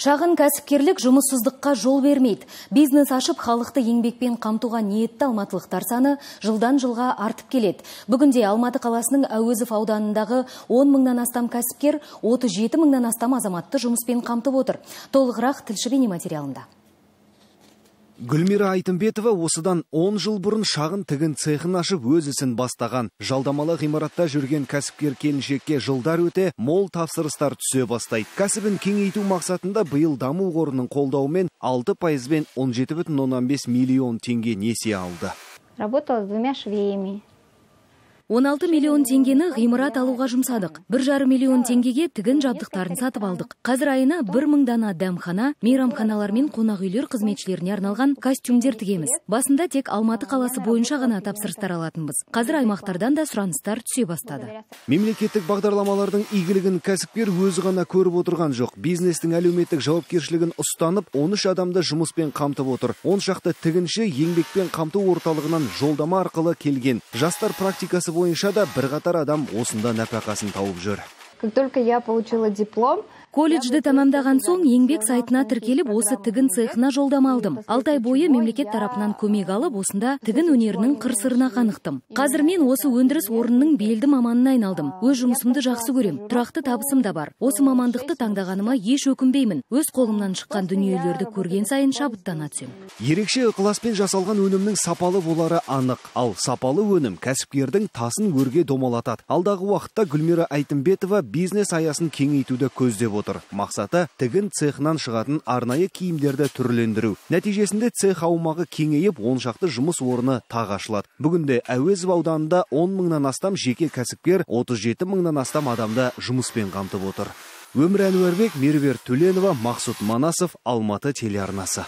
Шағын кәсіпкерлік жұмыссыздыққа жол бермейді. Бизнес ашып халықты еңбекпен қамтуға ниетті алматылықтар саны жылдан жылға артып келеді. Бүгінде Алматы қаласының Әуезов ауданындағы 10 мыңнан астам кәсіпкер 37 мыңнан астам азаматты жұмыспен қамтып отыр. Толығырақ тілші бейнематериалында. Гүлмира Айтымбетова осыдан 10 жыл бұрын шағын тігін цехын ашып өз ісін бастаған. Жалдамалы ғимаратта жүрген кәсіпкер келіншекке жылдар өте мол тапсырыстар түсе бастайды. Кәсібін кеңейту мақсатында биыл даму қорының қолдауымен 6 пайызбен 17,15 миллион теңге несие алды. Работала с двумя швеями. 16 миллион теңгені ғимарат алуға жұмсадық. Бір жарым миллион теңгеге тігін жабдықтарын сатып алдық. Қазір айына бір мың дана дәмхана, мейрамханалар мен қонақ үйлер қызметшілеріне арналған костюмдер тігеміз. Басында тек Алматы қаласы бойынша ғана тапсырыстар алатынбыз. Қазір аймақтардан да сұраныстар түсе бастады. Мемлекеттік бағдарламалардың игілігін кәсіпкер өзі ғана көріп отырған жоқ. Бизнестің әлеуметтік жауапкершілігін ұстанып, 13 адамды жұмыспен қамтып отыр. Он шақты тігінші еңбекпен қамту орталығынан жолдама арқылы келген. Жастар практикасы бойынша да бірқатар адам осында нәпақасын тауып жүр. Как только я получила диплом, колледжді тамамдаған соң еңбек сайтына тіркеліп осы тігін цехына жолдама алдым. Алты ай бойы мемлекет тарапынан көмек алып осында тігін өнерінің қыр сырына қанықтым. Қазір мен осы өндіріс орнының белді маманына айналдым. Өз жұмысымды жақсы көрем. Тұрақты табысым да бар. Осы мамандықты таңдағаныма еш өкінбеймін. Өз қолымнан шыққан дүниелерді көрген сайын шабыттана түсем. Ерекше ықыласпен жасалған өнімнің сапалы болары анық. Ал сапалы өнім кәсіпкердің тасын өрге домалатады. Алдағы уақытта гүлмира айтымбетова бизнес аясын кеңейтуді көздеп отыр. Мақсаты тігін цехынан шығатын арнайы киімдерді түрлендіру. Нәтижесінде цех аумағы кеңейіп он шақты жұмыс орны тағы ашылады. Бүгінде әуезов ауданында 10 мыңнан астам жеке кәсіпкер 37 мыңнан астам адамды жұмыспен қамтып отыр. Өмір әнуарбек меруерт төленова мақсұт манасов алматы телеарнасы.